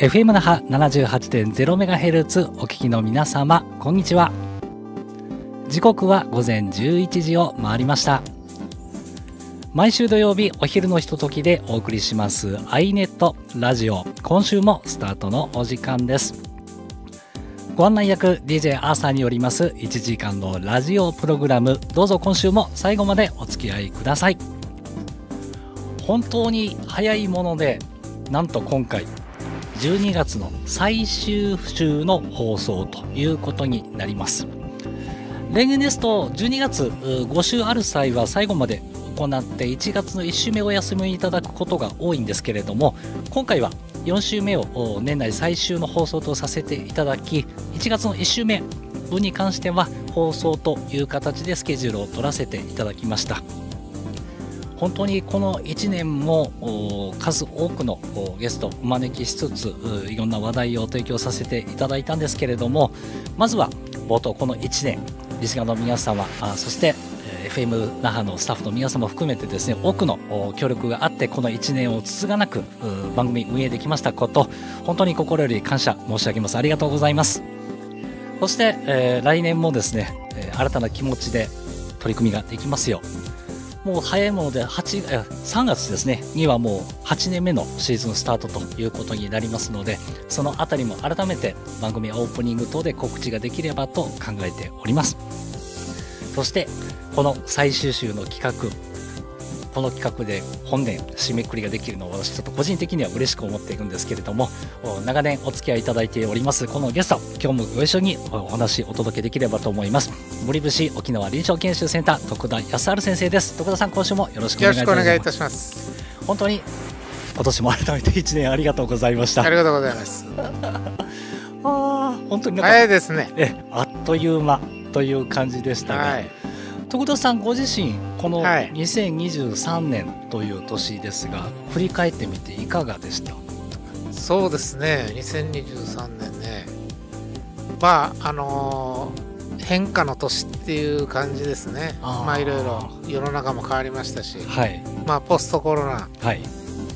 FM 那覇 78.0MHz お聞きの皆様こんにちは。時刻は午前11時を回りました。毎週土曜日お昼のひとときでお送りします i ネットラジオ。今週もスタートのお時間です。ご案内役 DJ アーサーによります1時間のラジオプログラム。どうぞ今週も最後までお付き合いください。本当に早いものでなんと今回12月の最終週の放送ということになります。例年ですと12月5週ある際は最後まで行って1月の1週目お休みいただくことが多いんですけれども今回は4週目を年内最終の放送とさせていただき1月の1週目分に関しては放送という形でスケジュールを取らせていただきました。本当にこの1年も数多くのゲストをお招きしつついろんな話題を提供させていただいたんですけれどもまずは冒頭この1年リスナーの皆様そして FM 那覇のスタッフの皆様含めてですね多くの協力があってこの1年をつつがなく番組運営できましたこと本当に心より感謝申し上げます。ありがとうございます。そして、え、来年もですね新たな気持ちで取り組みができますようもう早いもので8 3月ですね。にはもう8年目のシーズンスタートということになりますのでそのあたりも改めて番組オープニング等で告知ができればと考えております。そしてこの最終週の企画この企画で本年締めくくりができるのを私ちょっと個人的には嬉しく思っているんですけれども長年お付き合いいただいておりますこのゲスト今日もご一緒にお話お届けできればと思います。森節沖縄臨床研修センター徳田康治先生です。徳田さん今週もよろしくお願いいたします。本当に今年も改めて1年ありがとうございました。ありがとうございます。あ本当に早いですね。えあっという間という感じでしたが、はい徳田さんご自身この2023年という年ですが、はい、振り返ってみていかがでした？そうですね。2023年ね。まああのー、変化の年っていう感じですね。まあいろいろ。世の中も変わりましたし、はい、まあポストコロナ、はい、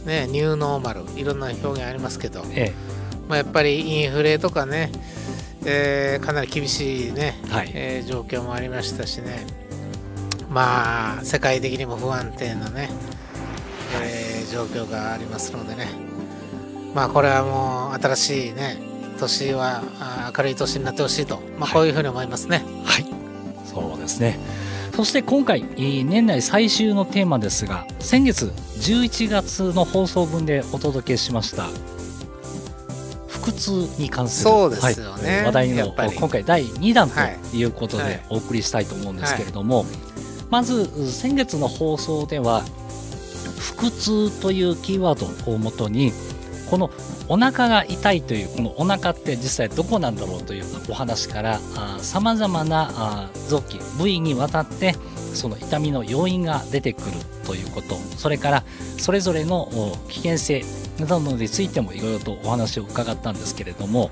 ね、ニューノーマル。いろんな表現ありますけど、ええ。まあ、やっぱりインフレとかね、えー、かなり厳しいね、はい。えー、状況もありましたしねまあ世界的にも不安定なね、えー、状況がありますのでね。まあこれはもう新しいね年は明るい年になってほしいと、まあ、こういうふうに思いますね。はい、はい、そうですね。そして今回年内最終のテーマですが先月11月の放送分でお届けしました腹痛に関するそうですよね、はい、話題の今回第2弾とい。うことでお送りしたいと思うんですけれども、はいはいまず先月の放送では腹痛というキーワードをもとにこのお腹が痛いというこのお腹って実際どこなんだろうというお話からさまざまな臓器部位にわたってその痛みの要因が出てくるということそれからそれぞれの危険性などについてもいろいろとお話を伺ったんですけれども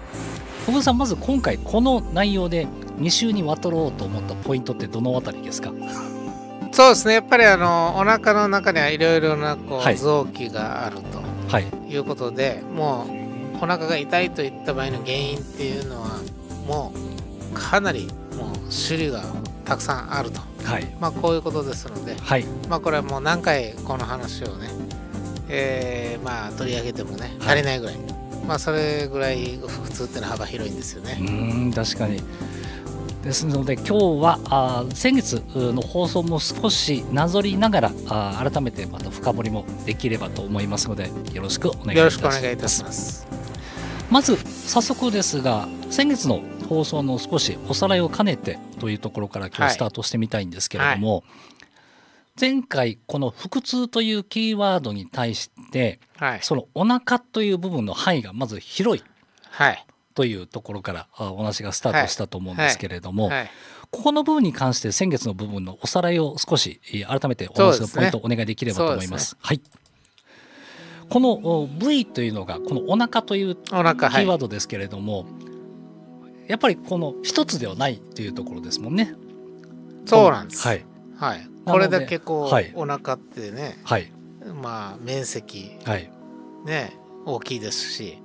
小室さんまず今回この内容で2週にわたろうと思ったポイントってどのあたりですか？そうですね。やっぱりあのお腹の中にはいろいろなこう、はい、臓器があると、はい、いうことでもうお腹が痛いといった場合の原因っていうのはもうかなりもう種類がたくさんあると、はい、まあこういうことですので、はい、まあこれはもう何回この話をね、えー、まあ取り上げてもね足りないぐらい、まあそれぐらい普通っていうのは幅広いんですよね。うん確かにですので今日はあ先月の放送も少しなぞりながらあ改めてまた深掘りもできればと思いますのでよろしくお願いいたします。まず早速ですが先月の放送の少しおさらいを兼ねてというところから今日スタートしてみたいんですけれども、はい。前回この腹痛というキーワードに対して、はい、そのお腹という部分の範囲がまず広い、はい、というところからお話がスタートしたと思うんですけれども、はいはい、ここの部分に関して先月の部分のおさらいを少し改めてお話のポイントお願いできればと思います。すね、はいこの部位というのがこのお腹というキーワードですけれども、やっぱりこの一つではないというところですもんね。そうなんです。はい。はい。これだけこう、はい、お腹ってね、はい、まあ面積、はい、ね大きいですし、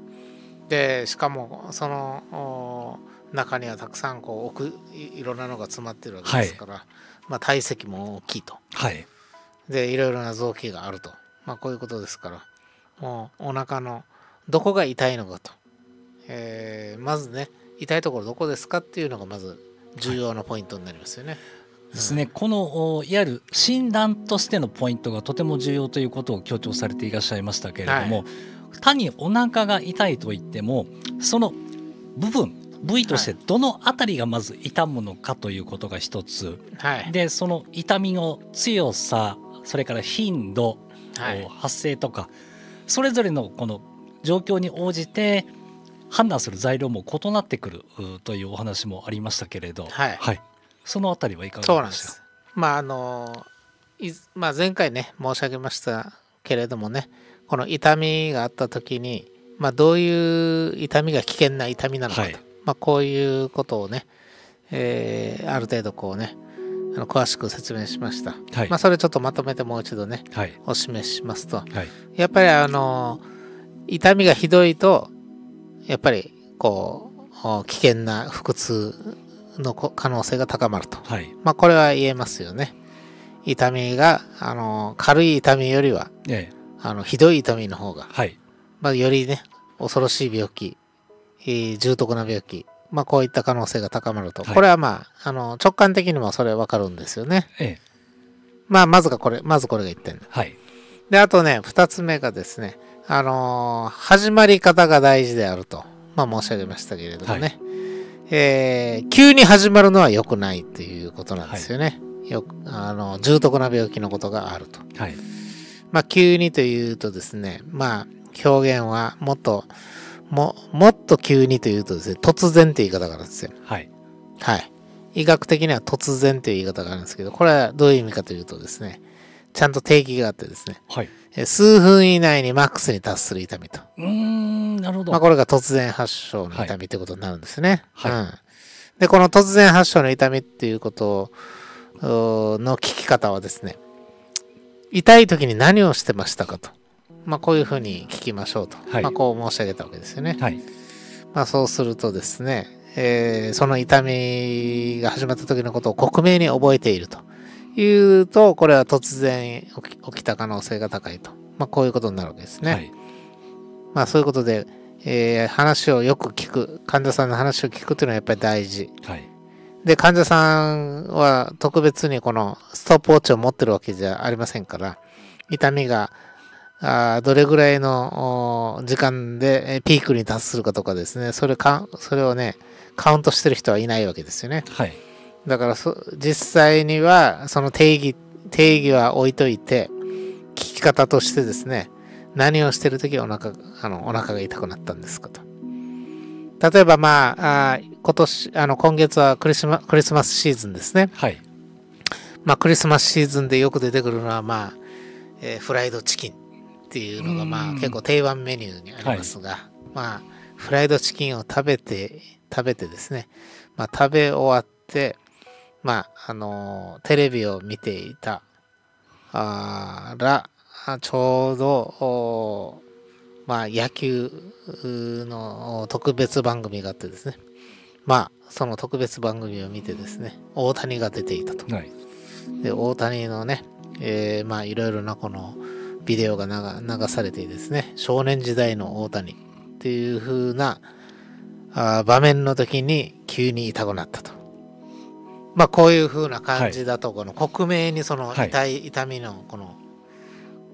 でしかもその中にはたくさんこう奥いろんなのが詰まってるわけですから、はい、まあ、体積も大きいと、はい、でいろいろな臓器があると、まあ、こういうことですからもうお腹のどこが痛いのかと、えー、まずね痛いところどこですかっていうのがまず重要なポイントになりますよね。はい。ですね、このいわゆる診断としてのポイントがとても重要ということを強調されていらっしゃいましたけれども、はい、単にお腹が痛いといってもその部分部位としてどの辺りがまず痛むのかということが一つ、はい、でその痛みの強さそれから頻度、はい、発生とかそれぞれのこの状況に応じて判断する材料も異なってくるというお話もありましたけれど、はい、はい、その辺りはいかがです。かまああのまあ、前回ね申し上げましたけれどもねこの痛みがあった時に、まあ、どういう痛みが危険な痛みなのかと、はい、まあ、こういうことをね、えー、ある程度こうねあの詳しく説明しました、はい、まあ、それちょっとまとめてもう一度ね、はい、お示ししますと、やっぱりあの痛みがひどいとやっぱりこう危険な腹痛の可能性が高まると、まあ、これは言えますよね。痛みがあの軽い痛みよりは、ええ、あのひどい痛みの方が、まあ、よりね恐ろしい病気、えー、重篤な病気まあ、こういった可能性が高まると、はい、これはまああの直感的にもそれ分かるんですよね。ええ、まあまずがこれまずこれが1点、はい、であとね2つ目がですねあのー、始まり方が大事であると、まあ、申し上げましたけれどもね、はい、えー、急に始まるのは良くないっていうことなんですよね。はい、よくあの重篤な病気のことがあると。はい、まあ急にというとですねまあ表現はもっとも、もっと急にというとですね、突然って言い方があるんですよ。はい。はい。医学的には突然という言い方があるんですけど、これはどういう意味かというとですね、ちゃんと定義があってですね、はい、数分以内にマックスに達する痛みと。うん、なるほど。まあ、これが突然発症の痛みということになるんですね。はい。うん、で、この突然発症の痛みっていうことの聞き方はですね、痛い時に何をしてましたかと。まあ、こういうふうに聞きましょうと、はい、まあ、こう申し上げたわけですよね。はい、まあ、そうするとですね、えー、その痛みが始まった時のことを克明に覚えているというと、これは突然起きた可能性が高いと。まあ、こういうことになるわけですね。はい、まあ、そういうことで、えー、話をよく聞く、患者さんの話を聞くというのはやっぱり大事。はい、で、患者さんは特別にこのストップウォッチを持ってるわけじゃありませんから、痛みがあどれぐらいの時間でピークに達するかとかですね、それか、それをね、カウントしてる人はいないわけですよね。はい。だから実際には、その定義、定義は置いといて、聞き方としてですね、何をしてるときお腹、あの、お腹が痛くなったんですかと。例えばまあ、あ今年、あの、今月はクリスマクリスマスシーズンですね。はい。まあ、クリスマスシーズンでよく出てくるのは、まあ、えー、フライドチキン。っていうのがまあ結構定番メニューにありますが、はい、まあフライドチキンを食べて食べてですね、まあ、食べ終わってまああのテレビを見ていたあらちょうどまあ野球の特別番組があってですね。まあその特別番組を見てですね大谷が出ていたと、はい、で大谷のね、えー、まあいろいろなこのビデオが流されてですね、少年時代の大谷っていう風なあ場面の時に急に痛くなったと。まあこういう風な感じだと、この克明にその痛い、痛みのこの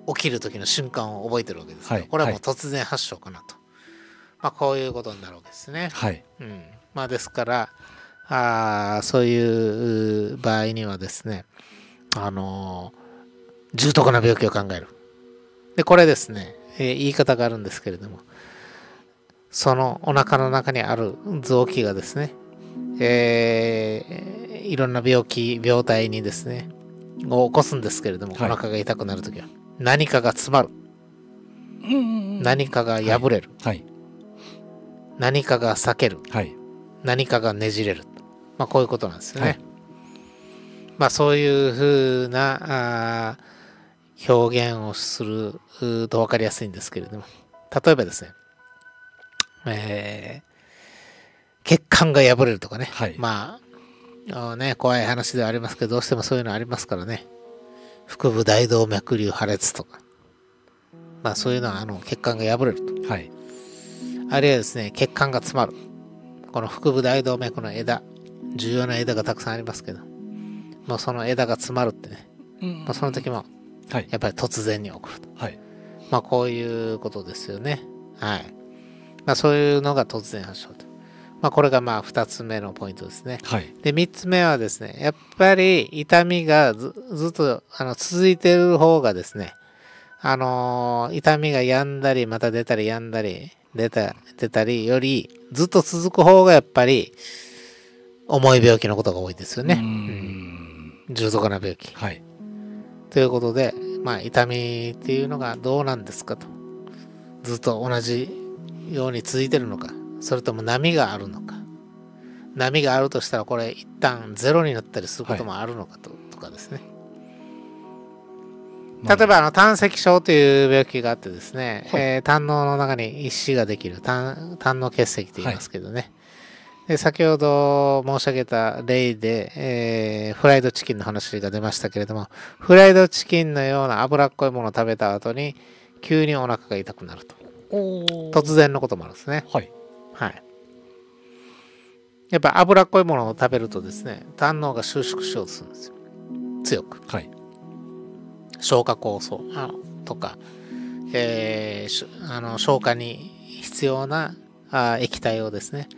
起きる時の瞬間を覚えてるわけですけど、これはもう突然発症かなと。まあこういうことになるわけですね。はい。うん。まあですから、あそういう場合にはですね、あのー、重篤な病気を考える。で、これですね、えー、言い方があるんですけれども、そのお腹の中にある臓器がですね、えー、いろんな病気、病態にですね、を起こすんですけれども、はい、お腹が痛くなるときは、何かが詰まる。何かが破れる、はい、何かが裂ける、はい、何かがねじれる。まあ、こういうことなんですよね。まあ、そういうふうな、あ表現をすると分かりやすいんですけれども、例えばですね、えー、血管が破れるとかね、はい。まああね怖い話ではありますけどどうしてもそういうのありますからね腹部大動脈瘤破裂とか。まあそういうのはあの血管が破れると。はい。あるいはですね血管が詰まる。この腹部大動脈の枝。重要な枝がたくさんありますけど。もうその枝が詰まるってね、うんまあ、その時もはい。やっぱり突然に起こると。はい。まあこういうことですよね。はい。まあそういうのが突然発症とまあこれがまあ2つ目のポイントですね。はい。で3つ目はですねやっぱり痛みがずずっとあの続いてる方がですねあのー痛みが止んだりまた出たり止んだり出た出たりよりずっと続く方がやっぱり重い病気のことが多いですよね、ううん。ん。重篤な病気。はい。ということでまあ痛みっていうのがどうなんですかと。ずっと同じように続いてるのかそれとも波があるのか。波があるとしたらこれ一旦ゼロになったりすることもあるのかと,、とかですね。例えばあの胆石症という病気があってですね、はい。えー胆のの中に石ができる胆胆の結石と言いますけどね、で先ほど申し上げた例で、えーフライドチキンの話が出ましたけれどもフライドチキンのような脂っこいものを食べた後に急にお腹が痛くなると。突然のこともあるんですね。はいはい。やっぱ脂っこいものを食べるとですね胆のが収縮しようとするんですよ。強く。はい。消化酵素あとか、えーしあの消化に必要なあ液体をですね、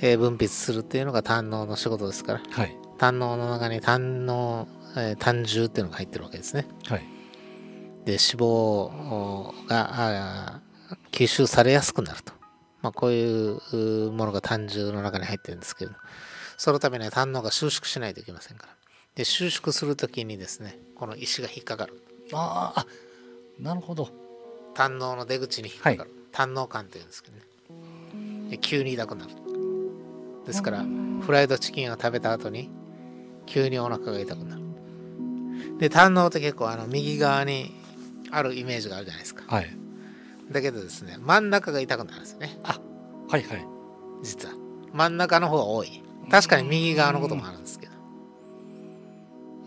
えー分泌するっていうのが胆のの仕事ですから。はい。胆のの中に胆の、えー胆汁っていうのが入ってるわけですね。はい。で脂肪が吸収されやすくなると、まあ、こういううものが胆汁の中に入ってるんですけどそのためには胆のが収縮しないといけませんから。で収縮するときにですねこの石が引っかかる。あーあなるほど。胆のの出口に引っかかる、胆の管っていうんですけどね。で急に痛くなる。ですからフライドチキンを食べた後に急にお腹が痛くなる。で胆のって結構あの右側にあるイメージがあるじゃないですか。はいだけどですね真ん中が痛くなるんですね。はいはい。実は。真ん中の方が多い。確かに右側のこともあるんですけど。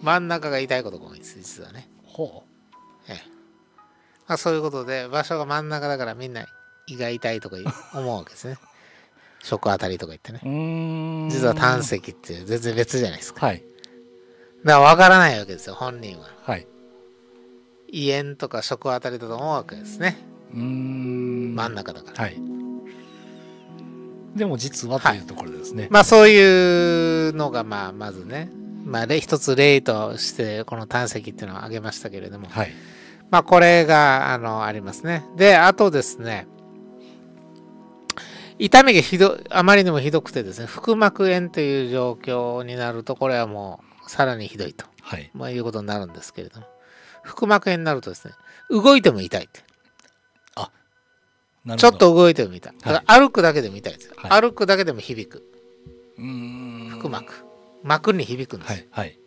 真ん中が痛いことが多いんです実はね。ほええ。まあ、そういうことで場所が真ん中だからみんな胃が痛いとか思うわけですね。食あたりとか言ってね。実は胆石って全然別じゃないですか。はい。だから分からないわけですよ本人は。はい。胃炎とか食あたりだと思うわけですねうーん。真ん中だから、はい。でも実はというところですね、まあそういうのがまあまずね。まあ例一つ例としてこの胆石っていうのを挙げましたけれども、はい。まあこれがあのありますね。で、あとですね、痛みがひどあまりにもひどくてですね、腹膜炎という状況になると、これはもうさらにひどいと、はい。まあ、いうことになるんですけれども、腹膜炎になるとですね、動いても痛いって。ちょっと動いても痛い。だから歩くだけでも痛いですよ。はい。歩くだけでも響く。腹膜。膜に響くんです。よ。はいはい。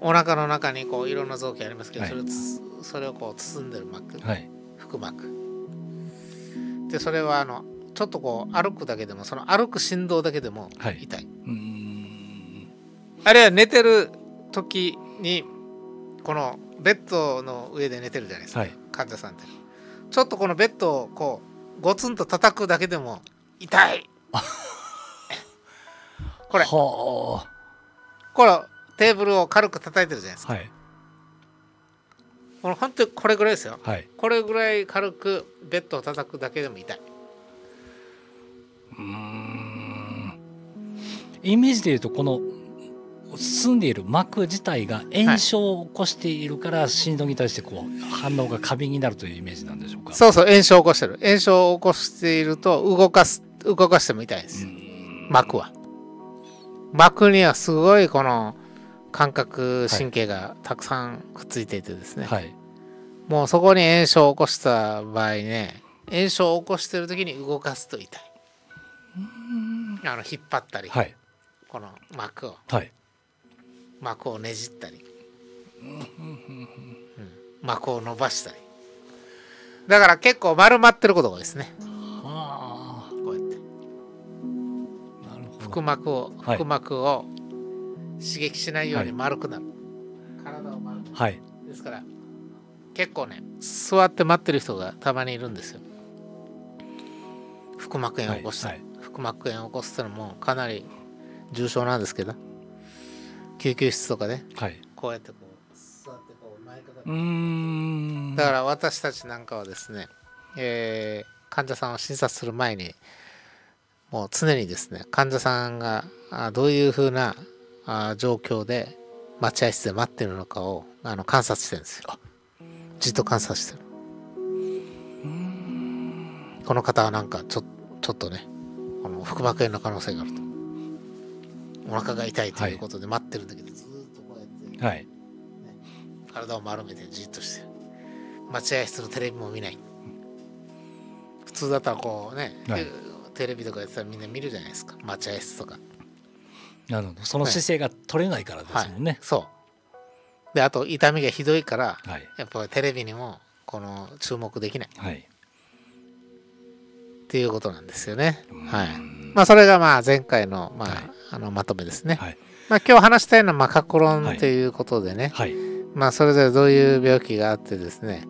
お腹の中にこういろんな臓器ありますけど、はい。それそれをこう包んでる膜。はい。腹膜。でそれはあのちょっとこう歩くだけでもその歩く振動だけでもはい。痛い、あるいは寝てる時にこのベッドの上で寝てるじゃないですか、はい。患者さんってちょっとこのベッドをこうゴツンと叩くだけでも痛い。これ。はこれテーブルを軽く叩いてるじゃないですか、あはい。この本当にこれぐらいですよ。はい。これぐらい軽くベッドを叩くだけでも痛い。うーん。イメージで言うとこの包んでいる膜自体が炎症を起こしているから振動に対してこう反応が過敏になるというイメージなんでしょうか？そうそう炎症を起こしてる。炎症を起こしていると動かす動かしても痛いでうす、膜は。膜にはすごいこの感覚神経がたくさんくっついていてですね、はい。もうそこに炎症を起こした場合ね炎症を起こしてる時に動かすと痛い。あの引っ張ったり、はい。この膜を。はい膜をねじったり、膜を伸ばしたり。だから結構丸まってることが多いですね。あ、こうやって。腹膜を腹膜を刺激しないように丸くなる、体を丸くなる、はい、ですから結構ね座って待ってる人がたまにいるんですよ。腹膜炎を起こした、腹膜炎を起こすってのもかなり重症なんですけど。救急室とかで、はい、こうやってこう座ってこう前かかってだから私たちなんかはですね、えー、患者さんを診察する前にもう常にですね患者さんがどういうふうな状況で待合室で待ってるのかをあの観察してるんですよ。じっと観察してる。この方はなんかちょちょっとねこの腹膜炎の可能性があるとお腹が痛いということで待ってるんだけど、ずっとこうやって、はい、ね、体を丸めてじっとして待合室のテレビも見ない。普通だったらこうね、はい、テレビとかやってたらみんな見るじゃないですか。待合室とか。なるほどその姿勢が取れないからですもんね、はい、そう。であと痛みがひどいから、はい、やっぱりテレビにもこの注目できない、はい、っていうことなんですよね。はい。まあそれがまあ前回のまあ、はい、あのまとめですね、はい、まあ今日話したようなまあ過去論ということでね、はい、まあそれぞれどういう病気があってですね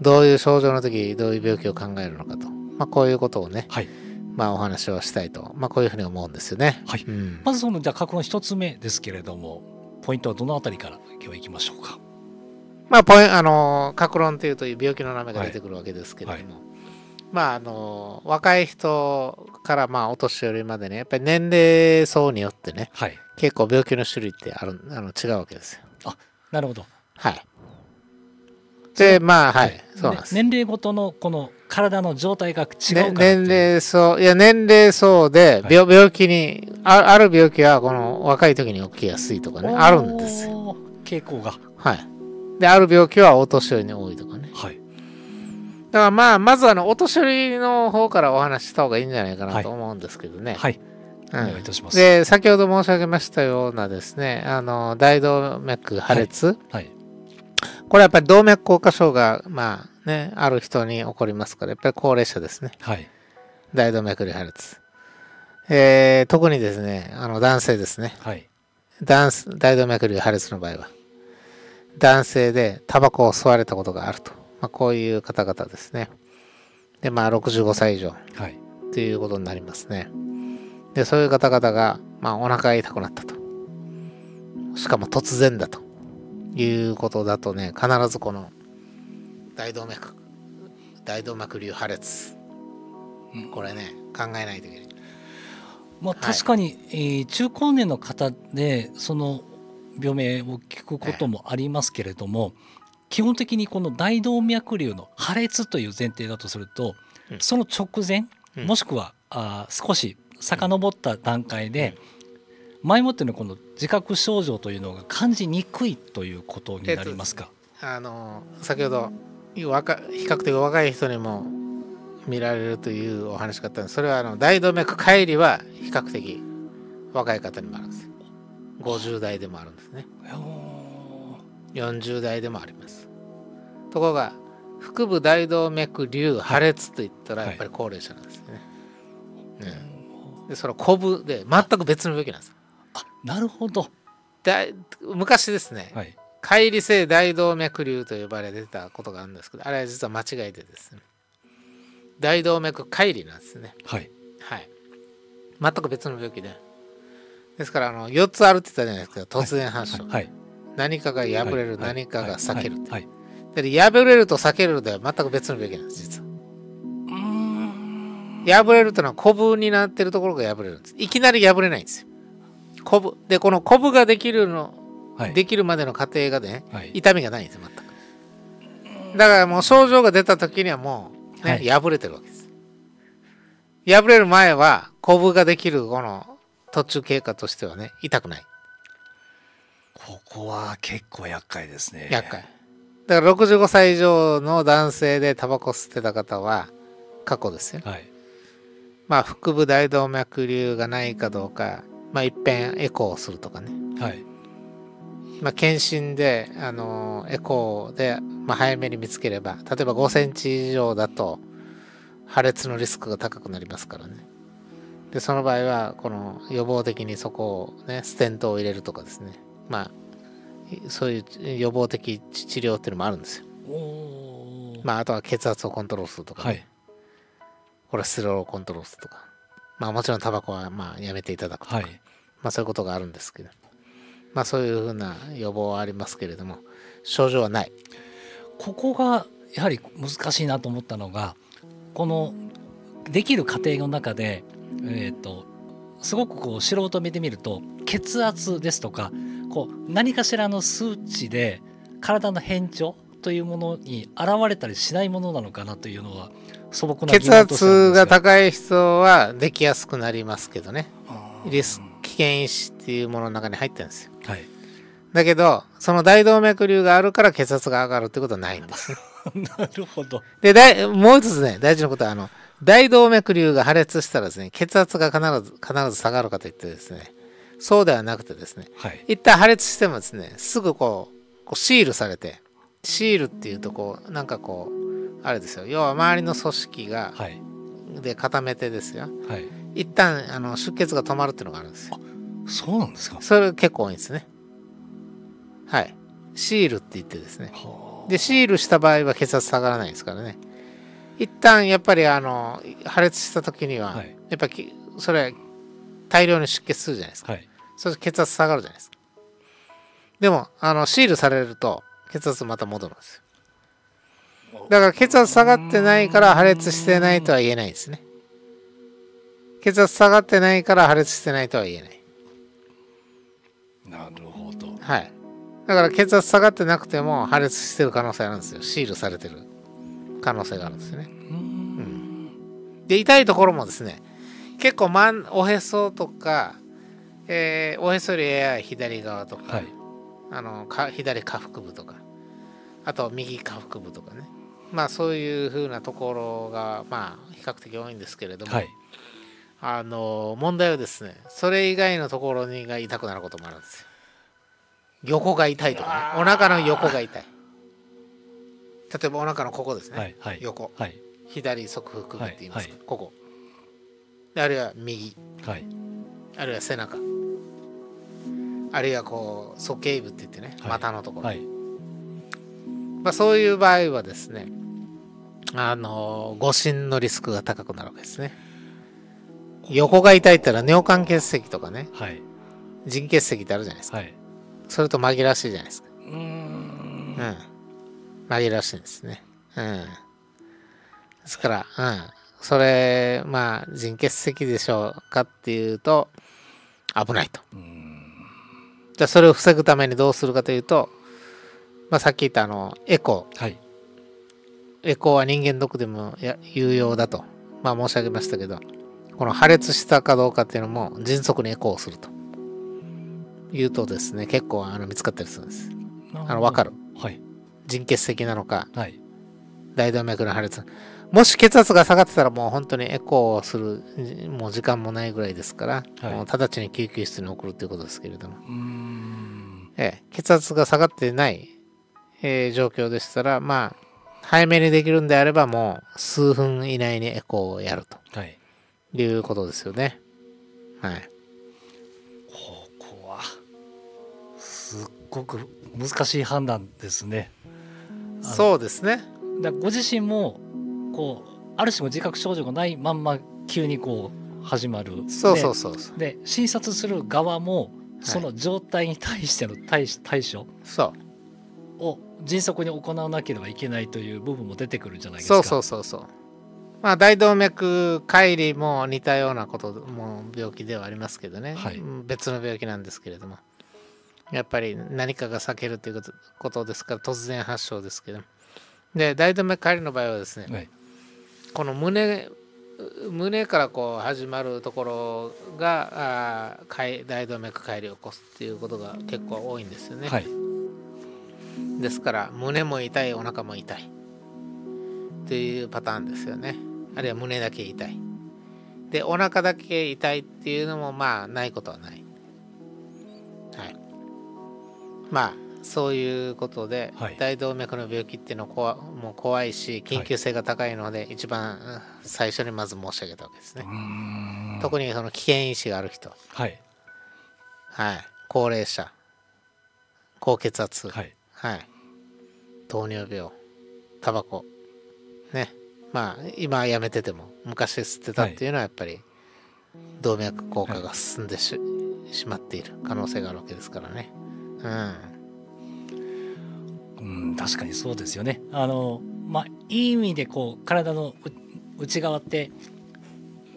どういう症状の時どういう病気を考えるのかと、まあ、こういうことをね、はい。まあ、お話をしたいと、まあ、こういうふうに思うんですよね。はい、うん、まずそのじゃあ過去の一つ目ですけれどもポイントはどのあたりから今日はいきましょうか？まあ、ポイあの格論というという病気の名前が出てくるわけですけれども、はい。はい、まああの若い人からまあお年寄りまでねやっぱり年齢層によってね、はい、結構病気の種類ってあるあの違うわけですよ。あなるほど。はい。でまあはい、そうなんです。年齢ごとのこの体の状態が違うから、ね、年齢層いや年齢層で病はい、病気にあある病気はこの若い時に起きやすいとかねあるんですよ。傾向が。はい。である病気はお年寄りに多いとかね。はいだからまあまずあのお年寄りの方からお話した方がいいんじゃないかなと思うんですけどねはい、はい、お願いいたします、で先ほど申し上げましたようなですねあの大動脈破裂、はい、はい、これはやっぱり動脈硬化症がまあね、ある人に起こりますから、やっぱり高齢者ですね。はい。大動脈離破裂。えー、特にですね、あの男性ですね。はい。男大動脈離破裂の場合は、男性でタバコを吸われたことがあると。まあ、こういう方々ですね。で、まあ、65歳以上。はい。ということになりますね。で、そういう方々が、まあ、お腹が痛くなったと。しかも突然だということだとね、必ずこの大動脈大動脈瘤破裂、うん、これね考えないといけないまあ、確かに、はい、えー、中高年の方でその病名を聞くこともありますけれども、はい、基本的にこの大動脈瘤の破裂という前提だとすると、うん、その直前、うん、もしくはあ少し遡った段階で、前もってのこの自覚症状というのが感じにくいということになりますか、あの先ほど若比較的若い人にも見られるというお話があったんです。それはあの大動脈解離は比較的若い方にもあるんです。50代でもあるんですね40代でもあります。ところが腹部大動脈瘤破裂といったらやっぱり高齢者なんですね、はいうん、でそのコブで全く別の病気なんですあなるほど。昔ですね、はい、乖離性大動脈瘤と呼ばれてたことがあるんですけどあれは実は間違いでですね大動脈乖離なんですね。はい、はい、全く別の病気で。ですからあの4つあるって言ったじゃないですか突然発症、はい。はい、何かが破れる、何かが避けるって、はい。で破れると避けるでは全く別の病気なんです実は。破れるというのはコブになってるところが破れるんです。いきなり破れないんですよ。コブでこのコブができるのできるまでの過程がね、はい、痛みがないんです全く。だからもう症状が出た時にはもうね、はい、破れてるわけです。破れる前はコブができるこの途中経過としてはね痛くないここは結構厄介ですね。厄介。だから65歳以上の男性でタバコ吸ってた方は過去ですよ、はい、まあ腹部大動脈瘤がないかどうかまあいっぺんエコーをするとかね、はい、まあ、検診で、あのエコーで、まあ、早めに見つければ例えば5センチ以上だと破裂のリスクが高くなりますからね。でその場合はこの予防的にそこをねステントを入れるとかですねまあそういう予防的治療っていうのもあるんですよ。まああとは血圧をコントロールするとか、ね、はい。コレステロールをコントロールするとか。まあもちろんタバコはまあやめていただくとか、はい、まあそういうことがあるんですけど。まあそういうふうな予防はありますけれども症状はない。ここがやはり難しいなと思ったのがこのできる過程の中で、えーと、すごくこう素人目で見ると血圧ですとかこう何かしらの数値で体の変調というものに現れたりしないものなのかなというのは素朴な血圧が高い人はできやすくなりますけどね。リス危険因子っていうものの中に入ってるんですよ、はい、だけどその大動脈瘤があるから血圧が上がるってことはないんです。なるほど。でだもう一つね大事なことはあの大動脈瘤が破裂したらですね血圧が必ず必ず下がるかといってですねそうではなくてですね、はい、一旦破裂してもですねすぐこうこうシールされてシールっていうとこうなんかこうあれですよ。要は周りの組織が、はい、で固めてですよ、はい、一旦あの出血が止まるっていうのがあるんですよ。そうなんですか？それ結構多いんですね。はい。シールって言ってですね。でシールした場合は血圧下がらないですからね。一旦やっぱりあの破裂した時には、はい、やっぱりそれ大量に出血するじゃないですか、はい、そして血圧下がるじゃないですか。でもあのシールされると血圧また戻るんですよ。だから血圧下がってないから破裂してないとは言えないですね。血圧下がってないから破裂してないとは言えない。なるほど。はい。だから血圧下がってなくても破裂してる可能性あるんですよ。シールされてる可能性があるんですよね。うん、で痛いところもですね結構まんおへそとか、えー、おへそよりやや左側とか,、はい、あのか左下腹部とかあと右下腹部とかね。まあそういうふうなところがまあ比較的多いんですけれども、はい、あの問題はですねそれ以外のところにが痛くなることもあるんですよ。横が痛いとかね。お腹の横が痛い。例えばお腹のここですね、はいはい、横、はい、左側腹部って言いますか、ここ。であるいは右、あるいは背中あるいはこう鼠径部って言ってね、股のところ、まあ、そういう場合はですねあの誤診のリスクが高くなるわけですね。横が痛いったら尿管結石とかね、腎結石ってあるじゃないですか、それと紛らわしいじゃないですか。うん。うん。紛らわしいんですね。うん。ですから、うん。それ、まあ、腎結石でしょうかっていうと、危ないと。じゃあ、それを防ぐためにどうするかというと、まあ、さっき言ったあの、エコー。はい。エコーは人間ドックでも有用だと、まあ、申し上げましたけど、この破裂したかどうかっていうのも迅速にエコーをすると。言うとですね、結構あの見つかったりするんです。あの、わかる。はい。腎結石なのか、はい、大動脈の破裂もし血圧が下がってたらもう本当にエコーをするもう時間もないぐらいですから、はい、もう直ちに救急室に送るということですけれども、ええ、血圧が下がってない、えー、状況でしたらまあ早めにできるんであればもう数分以内にエコーをやると、はい、いうことですよね。はい。ここはすっごく難しい判断ですね。そうですね。だご自身もこうある種の自覚症状がないまんま急にこう始まる。そうそうそうで診察する側もその状態に対しての対対処を迅速に行わなければいけないという部分も出てくるんじゃないですか。そうそうそうそう。まあ、大動脈解離も似たようなことも病気ではありますけどね、はい、別の病気なんですけれども。やっぱり何かが避けるということですから突然発症ですけど。で大動脈解離の場合はですね、はい、この胸胸からこう始まるところがあ大動脈解離を起こすっていうことが結構多いんですよね、はい、ですから胸も痛いお腹も痛い。っていうパターンですよね。あるいは胸だけ痛い。でお腹だけ痛いっていうのもまあないことはない。まあそういうことで、はい、大動脈の病気っていうのはもう怖いし緊急性が高いので、はい、一番最初にまず申し上げたわけですね。特にその危険因子がある人、はい。はい、高齢者。高血圧、はい。はい、糖尿病。タバコ。ね。まあ今やめてても昔吸ってたっていうのはやっぱり動脈硬化が進んでし,、しまっている可能性があるわけですからね。うんうん、確かにそうですよね。あのまあいい意味でこう体のう内側って、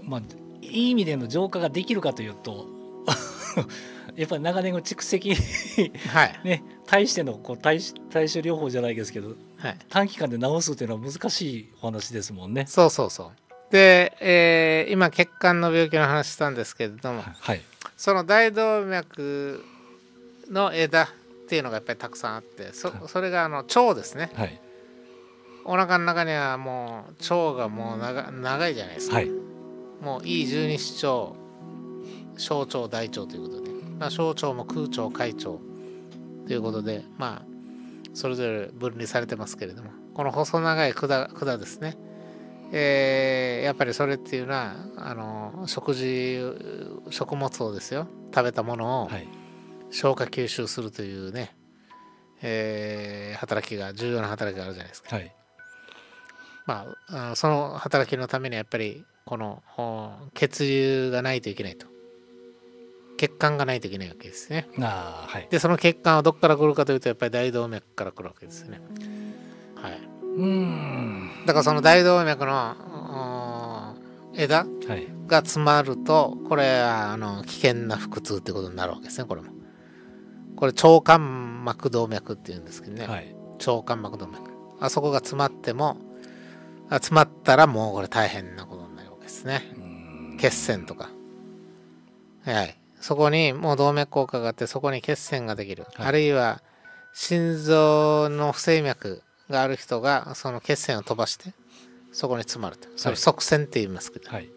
まあ、いい意味での浄化ができるかというと やっぱり長年の蓄積はいね対してのこう対対処療法じゃないですけどはい短期間で治すっていうのは難しいお話ですもんね。そうそうそうで、えー今血管の病気の話したんですけれどもはいその大動脈の枝っていうのがやっぱりたくさんあってそそれがあの腸ですね。はい。お腹の中にはもう腸がもう長長いじゃないですか、はい。もういい十二指腸小腸大腸ということで、まあ、小腸も空腸海腸ということでまあそれぞれ分離されてますけれども。この細長い管管ですね。えーやっぱりそれっていうのはあの食事食物をですよ。食べたものをはい消化吸収するというね、えー働きが重要な働きがあるじゃないですか。はい。まあ、その働きのためにはやっぱりこのお血流がないといけないと。血管がないといけないわけですね。あーはい。でその血管はどこから来るかというとやっぱり大動脈から来るわけですね。はい。うん。だからその大動脈のお枝はい。が詰まるとこれはあの危険な腹痛ってことになるわけですねこれもこれ腸間膜動脈っていうんですけどね、はい。腸間膜動脈。あそこが詰まってもあ詰まったらもうこれ大変なことになるわけですね。うん。血栓とか。はい。そこにもう動脈硬化があってそこに血栓ができる、はい。あるいは心臓の不整脈がある人がその血栓を飛ばしてそこに詰まるとそれはい。側栓って言いますけど、はい。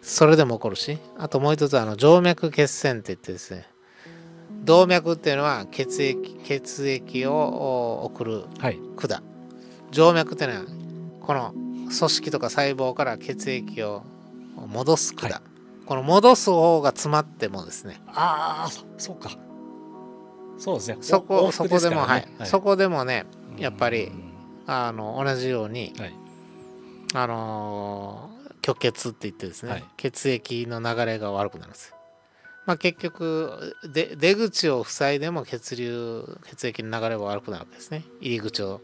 それでも起こるし。あともう一つはあの静脈血栓って言ってですね動脈っていうのは血液血液をお送るはい。管。静脈っていうのはこの組織とか細胞から血液を戻す管、はい。この戻す方が詰まってもですね。ああそそうか。そうですね。そこ往そこでも、はい。ねそこでもねやっぱりうん。あの同じようにはい。あのー虚血って言ってですね、はい。血液の流れが悪くなるんですよまあ結局で出口を塞いでも血流血液の流れが悪くなるわけですね。入り口を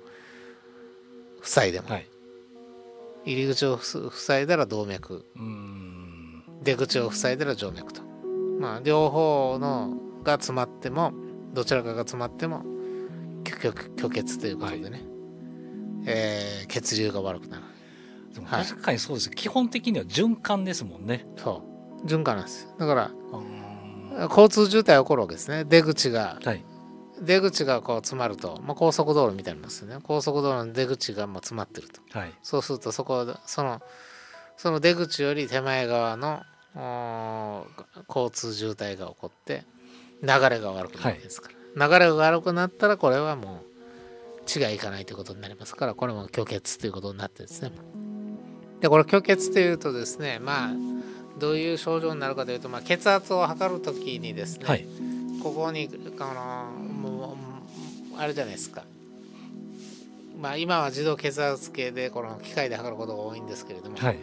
塞いでも、はい。入り口をふ塞いだら動脈。うん。出口を塞いだら静脈と。まあ両方のが詰まってもどちらかが詰まっても虚血ということでね、えー血流が悪くなる。確かにそうです、基本的には循環ですもんね。そう。循環なんです。よだからうん交通渋滞起こるわけですね。出口が。はい。出口がこう詰まると、まあ、高速道路みたいになりますよね。高速道路の出口がもう詰まってると。はい。そうするとそこそのその出口より手前側の交通渋滞が起こって流れが悪くなるわけですから、流れが悪くなったらこれはもう血がいかないということになりますからこれも虚血ということになってですね。でこれ虚血というとですねまあどういう症状になるかというと、まあ、血圧を測るときにですね、はい。ここにあのもうあれじゃないですか。まあ今は自動血圧計でこの機械で測ることが多いんですけれども、はい。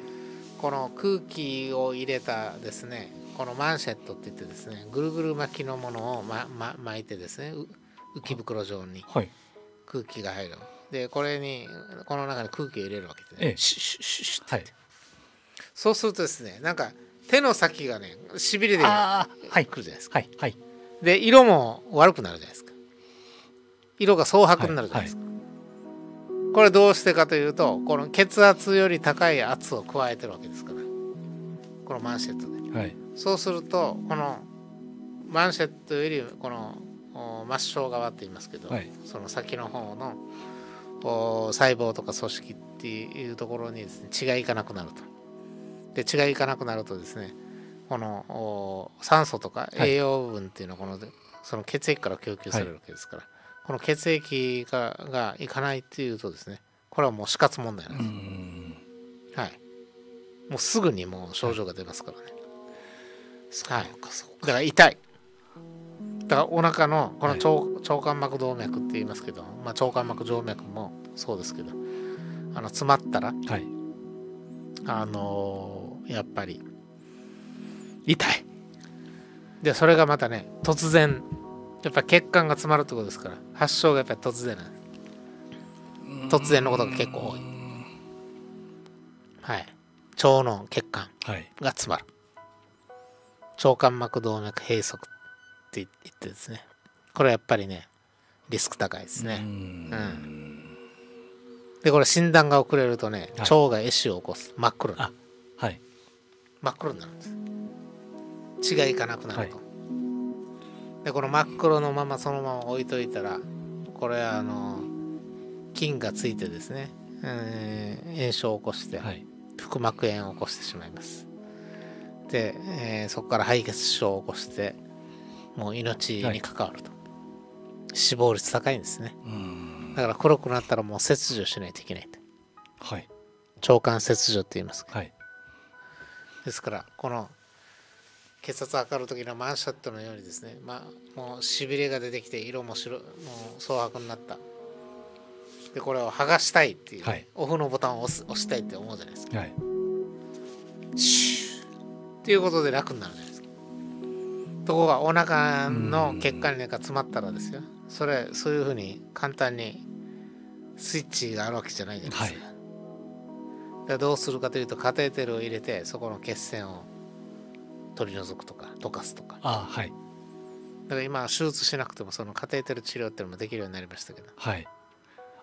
この空気を入れたですねこのマンシェットって言ってですねぐるぐる巻きのものを、まま、巻いてですねう浮き袋状にはい。空気が入る。でこれにこの中に空気を入れるわけで、ええ。ね、シュッシュッシュッシュッって。はいそうするとですねなんか手の先がねしびれてああはい。くるじゃないですか。はいはい。で色も悪くなるじゃないですか。色が蒼白になるじゃないですか、これどうしてかというとこの血圧より高い圧を加えてるわけですから。このマンシェットで。はい。そうするとこのマンシェットよりこのお末梢側って言いますけど、はい。その先の方のお細胞とか組織っていうところにですね血がいかなくなるとで血がいかなくなるとですねこのお酸素とかはい。栄養分っていうのはこの、その血液から供給されるわけですから、この血液ががいかないっていうとですねこれはもう死活問題なんうです、ん。はい。もうすぐにもう症状が出ますからね、はい、だから痛い。だからお腹のこの腸,、腸間膜動脈って言いますけど、まあ、腸間膜静脈もそうですけどあの詰まったら、はい。あのーやっぱり。痛い。でそれがまたね突然。やっぱ血管が詰まるってことですから。発症がやっぱり突然なんです。突然のことが結構多い。はい。腸の血管はい。が詰まる。腸間膜動脈閉塞って言ってですね。これはやっぱりねリスク高いですうねん。でこれ診断が遅れるとねはい。腸が壊死を起こす。真っ黒に。あはい真っ黒になるんです。血がいかなくなると、でこの真っ黒のままそのまま置いといたらこれはあの菌がついてですね、えー炎症を起こして、はい。腹膜炎を起こしてしまいます。で、えーそこから敗血症を起こしてもう命に関わると、死亡率高いんですね。うん。だから黒くなったらもう切除しないといけないとはい。腸管切除って言いますけどはいですからこの血圧測る時のマンシャットのようにですね、まあ、もうしびれが出てきて色も白もう蒼白になった。でこれを剥がしたいっていう、はい。オフのボタンを押す押したいって思うじゃないですか。はい。シューっていうことで楽になるじゃないですか。ところがお腹の血管になんか詰まったらですよ。それそういうふうに簡単にスイッチがあるわけじゃないじゃないですか、はだからどうするかというとカテーテルを入れてそこの血栓を取り除くとか溶かすとか。だあはい。から今は手術しなくてもそのカテーテル治療っていうのもできるようになりましたけど。はい。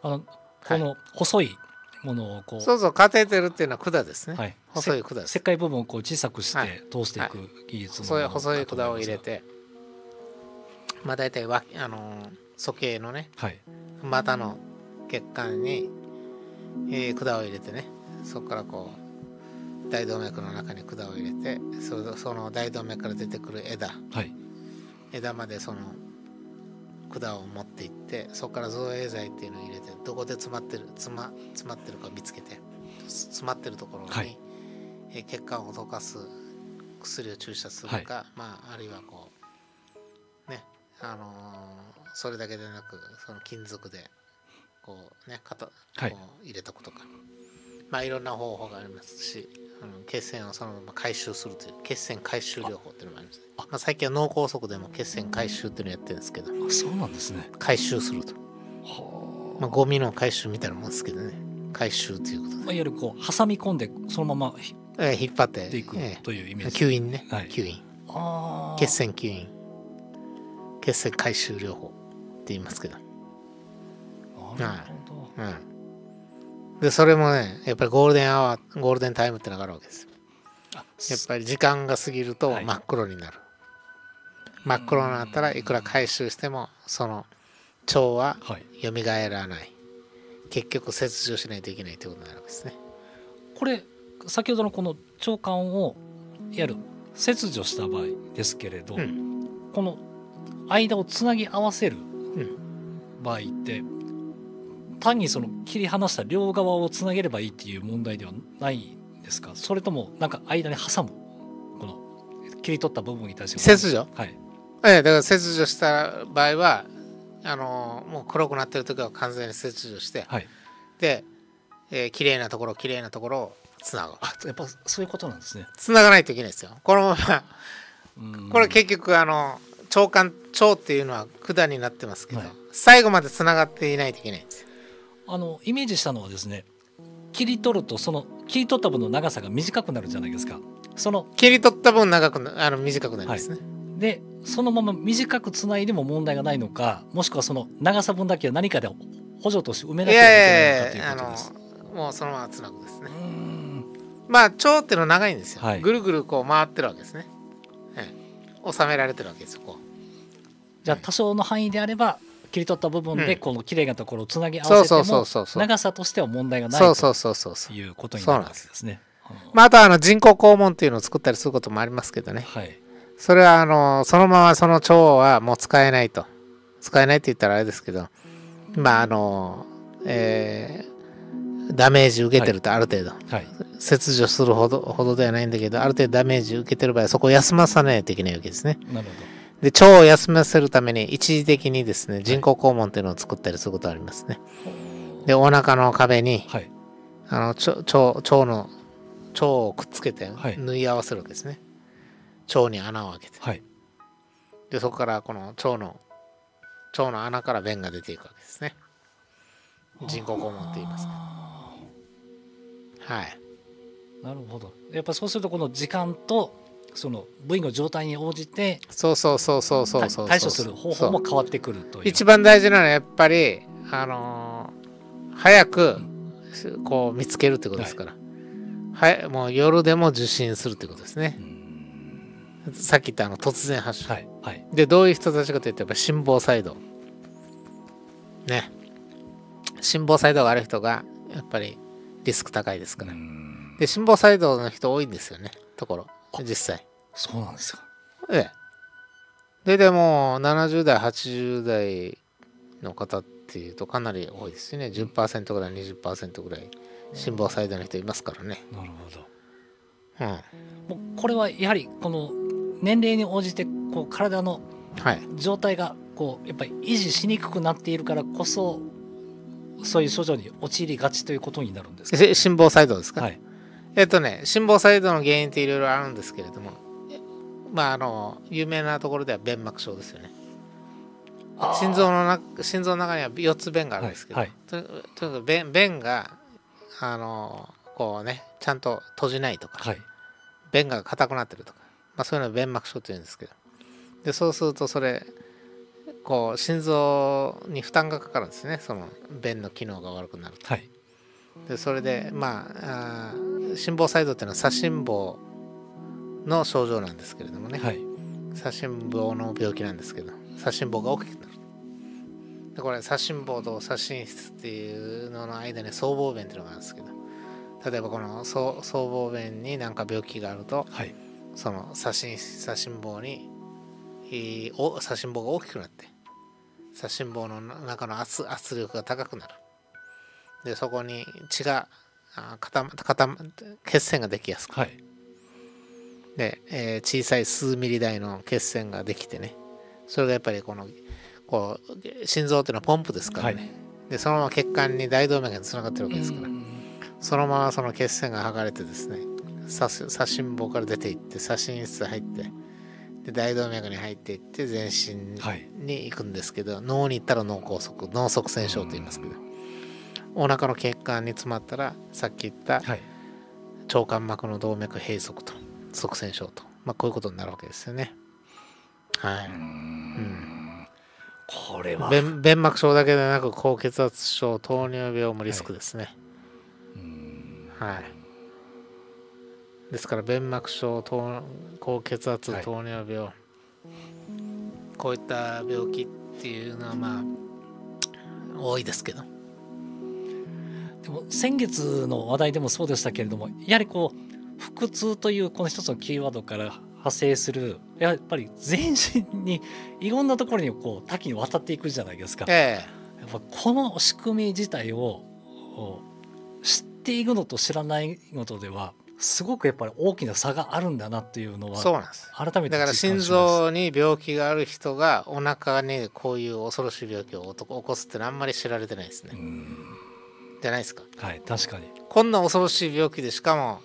あのこの細いものをこうそうそうカテーテルっていうのは管ですね、はい。細い管です。石灰部分をこう小さくしはい。て通していく技術の細い細いだと思管を入れてまあ大体わあのー鼠径のねはい。股の血管に、えー管を入れてねそこからこう大動脈の中に管を入れてそその大動脈から出てくる枝。はい。枝までその管を持っていってそこから造影剤っていうのを入れてどこで詰まってる詰ま詰まってるか見つけてつ詰まってるところに、はい。えー血管を溶かす薬を注射するか、まああるいはこうねあのーそれだけでなくその金属でこうね肩こはい。う入れとくとか、まあいろんな方法がありますしあの血栓をそのまま回収するという血栓回収療法っていうのもあります、まあ、最近は脳梗塞でも血栓回収っていうのをやってるんですけどあそうなんですね。回収すると、はまあ、ゴミの回収みたいなもんですけどね。回収ということで。あいわゆるこう挟み込んでそのままひえー引っ張っていくえというイメージ。ー吸引ね、はい。吸引。血栓吸引。血栓回収療法って言いますけど、なるほど。うん、でそれもねやっぱりゴールデンアワーゴールデンタイムってのがあるわけですやっぱり時間が過ぎるとはい。真っ黒になる、真っ黒になったらいくら回収してもその腸ははい。蘇らない。結局切除しないといけないということになるわけですね。これ先ほどのこの腸管をいわゆる切除した場合ですけれど、うん。この間をつなぎ合わせるん。場合って、単にその切り離した両側をつなげればいいっていう問題ではないんですか？それともなんか間に挟む？この切り取った部分に対して切除？はい。ええだから切除した場合はあのーもう黒くなってる時は完全に切除してはい。で、えー、綺麗なところ綺麗なところをつなぐ。あやっぱそういうことなんですね。つながないといけないですよ。このまま。うん。これ結局あの腸管腸っていうのは管になってますけど、はい。最後までつながっていないといけないんですよあのイメージしたのはですね切り取るとその切り取った分の長さが短くなるじゃないですか。その切り取った分長くなあの短くなりますね、でそのまま短くつないでも問題がないのかもしくはその長さ分だけは何かで補助として埋めなきゃいけないのかということです。のもうそのままつなぐですね。まあ腸っていうのは長いんですよ、はい。ぐるぐるこう回ってるわけですね、ええ、収められてるわけですよこじゃあ多少の範囲であれば切り取った部分うん。でこの綺麗なところをつなぎ合わせても長さとしては問題がないということになるわけですね。まあ、あとはあの人工肛門っていうのを作ったりすることもありますけどね。はい。それはあのそのままその腸はもう使えないと。使えないって言ったらあれですけど。まああのえーダメージ受けてるとある程度、はい。切除するほどほどではないんだけどある程度ダメージ受けてる場合はそこを休まさないといけないわけですね。なるほで腸を休ませるために一時的にですね人工肛門っていうのを作ったりすることがありますね。でお腹の壁にどはい。あの腸腸腸の腸をくっつけてはい。縫い合わせるわけですね、腸に穴を開けて。はい。でそこからこの腸の腸の穴から便が出ていくわけですね。人工肛門って言いますね。はい。なるほど。やっぱそうするとこの時間とその部位の状態に応じてそうそうそうそうそうそう対処する方法も変わってくるという。一番大事なのはやっぱりあのー早くこう見つけるってことですから、はい、もう夜でも受診するってことですね。う。んさっき言ったあの突然発症、はい。はい。でどういう人たちかというとやっぱ心房細動。ね。心房細動がある人がやっぱりリスク高いですから、うん。で心房細動の人多いんですよね。ところ実際そうなんですかええ。で、でも、70代、80代の方っていうとかなり多いですよね。10%ぐらい、20%ぐらい、心房細動の人いますからね。なるほどうん。もうこれはやはりこの年齢に応じてこう体のはい。状態がこうやっぱり維持しにくくなっているからこそそういう症状に陥りがちということになるんですか？し心房細動ですか、はいえっとね、心房細動の原因っていろいろあるんですけれども、えまあ、あの、有名なところでは弁膜症ですよね。心臓の中心臓の中には4つ弁があるんですけど、はい。ととにかく弁弁が、あの、こうね、ちゃんと閉じないとか、はい。便が硬くなってるとか、まあ、そういうのを弁膜症というんですけどでそうするとそれこう心臓に負担がかかるんですね。その便の機能が悪くなると。はいでそれでまあ心房細動っていうのは左心房の症状なんですけれどもね、はい。左心房の病気なんですけど左心房が大きくなる。でこれ左心房と左心室っていうのの間に僧帽弁っていうのがあるんですけど例えばこの僧僧帽弁になんか病気があるとはい。その左心左心房に、左心房が大きくなって左心房の中の圧圧力が高くなるでそこに血があ固ま固ま血栓ができやすく。はい。で、えー小さい数ミリ大の血栓ができてね。それがやっぱりこのこう心臓っていうのはポンプですからね、はい。でそのまま血管に大動脈につながってるわけですから、うん。そのままその血栓が剥がれてですね左左心房から出ていって左心室入ってで大動脈に入っていって全身はい。に行くんですけど、脳に行ったら脳梗塞脳塞栓症と言いますけど、お腹の血管に詰まったらさっき言ったはい。腸間膜の動脈閉塞と塞栓症と、まあ、こういうことになるわけですよね。はい、これは。弁弁膜症だけでなく高血圧症糖尿病もリスクですね。うんはい。ですから弁膜症糖高血圧はい。糖尿病、こういった病気っていうのはまあ多いですけどでも先月の話題でもそうでしたけれどもやはりこう腹痛というこの一つのキーワードから派生するやっぱり全身にいろんなところにこう多岐にわたっていくじゃないですか。えやっぱこの仕組み自体を知っているのと知らないのとではすごくやっぱり大きな差があるんだなっていうのえはそうなんです。改めてだから心臓に病気がある人がお腹にこういう恐ろしい病気を起こすってのはあんまり知られてないですね、うんじゃないですか。はい確かに。こんな恐ろしい病気でしかも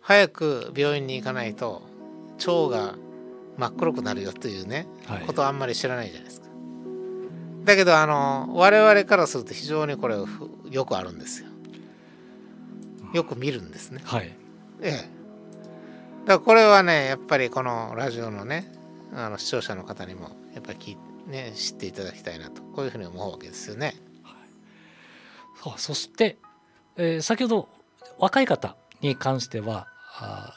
早く病院に行かないと腸が真っ黒くなるよというね、はい。ことはあんまり知らないじゃないですか。だけどあの我々からすると非常にこれふよくあるんですよ。よく見るんですね。はい。ええ。だからこれはねやっぱりこのラジオのねあの視聴者の方にもやっぱりね、知っていただきたいなとこういうふうに思うわけですよねそうそして、えー先ほど若い方に関しては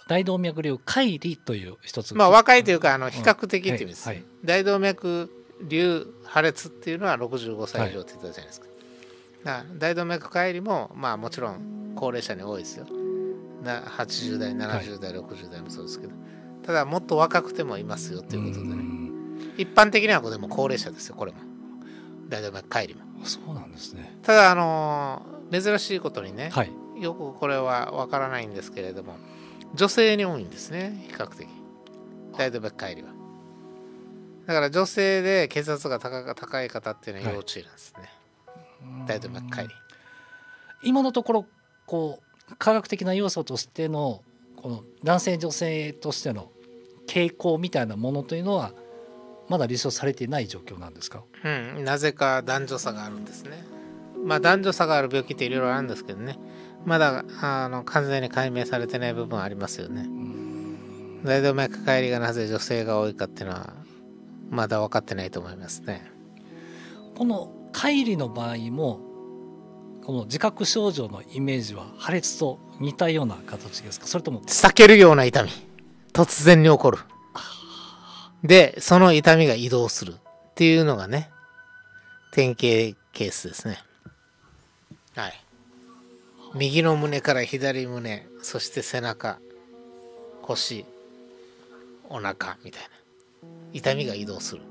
大動脈瘤解離という一つ。まあ若いというかあの比較的っていう意味です、はいはい。大動脈瘤破裂っていうのは65歳以上って言ったじゃないですか,、だから大動脈解離もまあもちろん高齢者に多いですよ。な80代70代、60代もそうですけど。ただもっと若くてもいますよっていうことでね。うん。一般的にはこれでも高齢者ですよこれも。大動脈解離もそうなんですね。ただあのー珍しいことにね、はい。よくこれはわからないんですけれども女性に多いんですね比較的。大動脈解離は。だから女性で血圧が高い方っていうのは要注意なんですね、大動脈解離今のところこう科学的な要素としてのこの男性女性としての傾向みたいなものというのはまだ立証されていない状況なんですか？うん、なぜか男女差があるんですね。まあ男女差がある病気っていろいろあるんですけどね。まだあの完全に解明されてない部分ありますよね。大動脈解離がなぜ女性が多いかっていうのはまだ分かってないと思いますね。この乖離の場合もこの自覚症状のイメージは破裂と似たような形ですか？それとも避けるような痛み。突然に起こる。で、その痛みが移動するっていうのがね、典型ケースですね。はい。右の胸から左胸、そして背中、腰、お腹みたいな。痛みが移動する。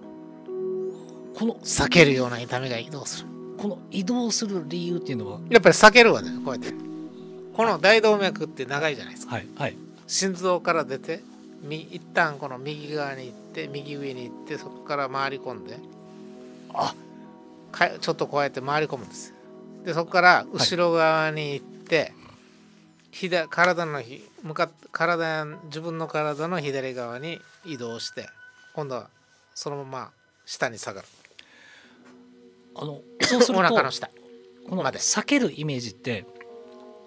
この避けるような痛みが移動する。この移動する理由っていうのは？やっぱり避けるわね、こうやって。この大動脈って長いじゃないですか。はいはい心臓から出てみ一旦この右側に行って右上に行ってそこから回り込んで。あ。かちょっとこうやって回り込むんですでそこから後ろ側に行って、左体のひ向かっ体自分の体の左側に移動して今度はそのまま下に下がる。あのそうすおると腹の下。このまで。避けるイメージって